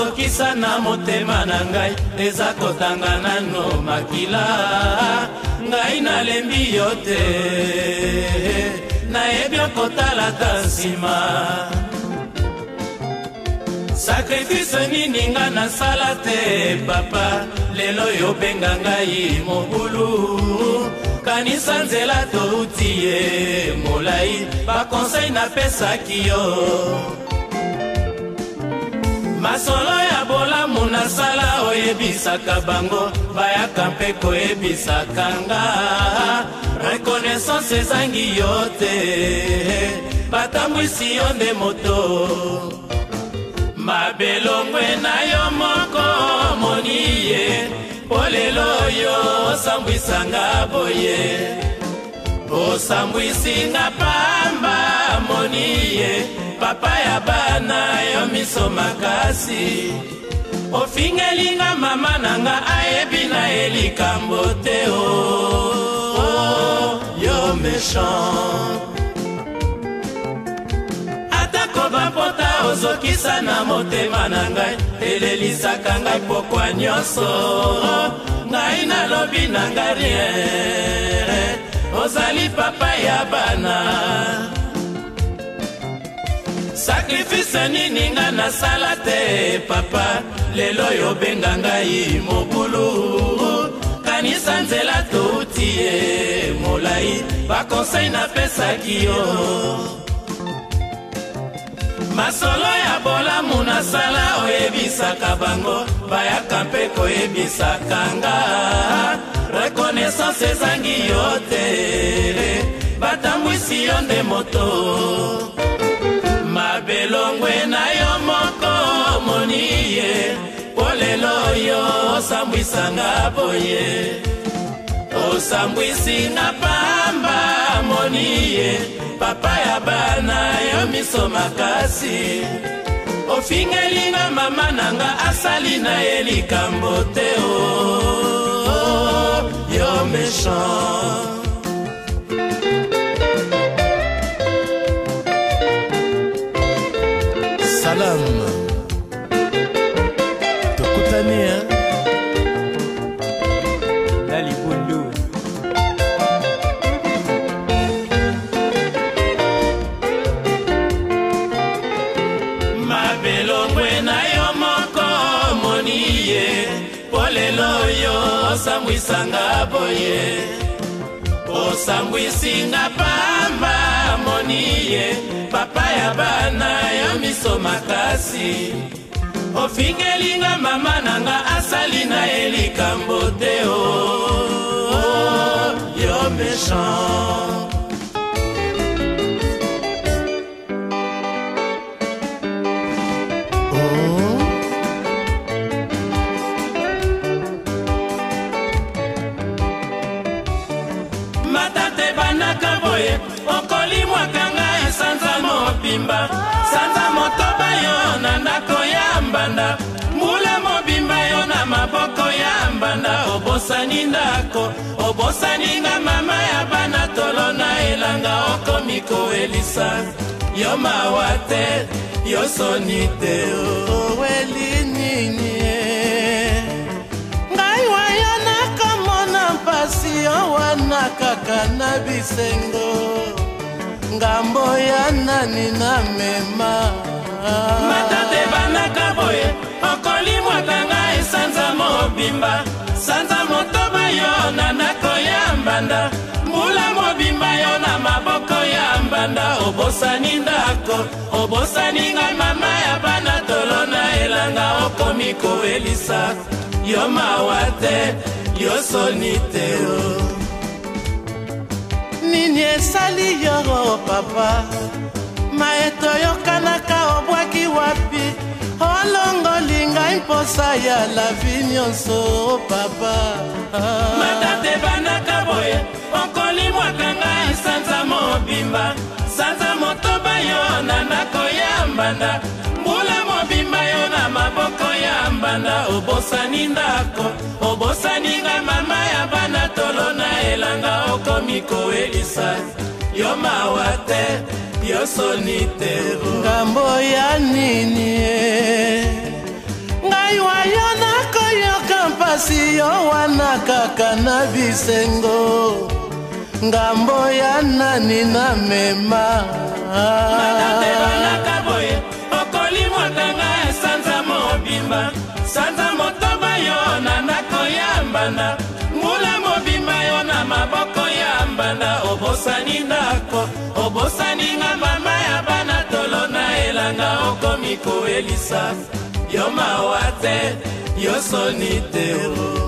ozokisa na motema na ngai eza kotanga nano makila ngai nalembi yo te nayebi okotalata nsima sakrifise nini nga nasala te papa lelo yobenga ngai mobulu kanisa nzela touti ye molai bakonsei napesaki yo masolo ya bolamu nasala oyebisaka bango bayaka mpe koyebisaka nga rekonaissance ezangi yo te batambwisi yo nde moto mabelongwe na yo moko moni ye mpo lelo yo osambwisanga boye osambwisinga pamba moni ye papa ya bana yo miso makasi ofingelinga mama nanga ayebi na ye likambo te o oh. oh, yo méchant atako bapota ozokisa na motema na ngai elelisaka ngai pokwa nyonso ngai nalobi na ngai rien ozali papa ya bana sakrifise nini nga nasala te papa lelo yobenga ngai mobulu kanisa nzela touti ye molai bakonsei napesaki yo masolo ya bolamu na sala oyebisaka bango bayaka mpe koyebisaka nga rekonaissance ezangi yo te batambwisi yo nde moto mabelongwe na yo moko omoni ye po lelo yo osambwisanga boye osambwisinga pamba moni ye papa miso makasi ofingeli nga mama na nga asali na ye likambo te o oh, yo méchant salam osambwisanga boye osambwisinga pamba moni ye papa ya bana ya miso makasi ofingelinga mama nanga asali na ye likambo te o oh, oh, yo méchant mbanda mbula mobimba yo na maboko ya mbanda obosani ndako obosani nga mama ya bana tolo na elanga okomi kowelisa yo mawa te yo soni te oweli oh, nini eh? ngai wayo nakomona mpasi yo wana kaka na bisengo ngambo ya nani na mema mobimba sanza motoma yo na ndako ya mbanda mbula mobimba yo na maboko ya mbanda obosani ndako obosani ngai mama ya bana tolo na elanga okomi kowelisa yo mawa te yo soni te o nini esali yo papa maeto yokanaka obwaki wapi posa ya la vie nyonso oh, papa matate banaka boye okolimwakanga esanza mobimba sanza motoba yo na ndako ya mbanda mbula mobimba yo na maboko ya mbanda obosani ndako obosaninga mama ya bana tolo na elanga okomi koelisa yo mawa te yo soni te ngambo ya nini e eh. kasi yo wana kaka na bisengo ngambo ya nani na mema okolimwakanga sanza mobimba sanza motoba yo na ndako ya mbanda mbula mobimba yo na maboko ya mbanda obosani ndako obosani nga mama ya bana tolo na elanga okomi koelisa yọ máa wá tẹ́ yọ sọ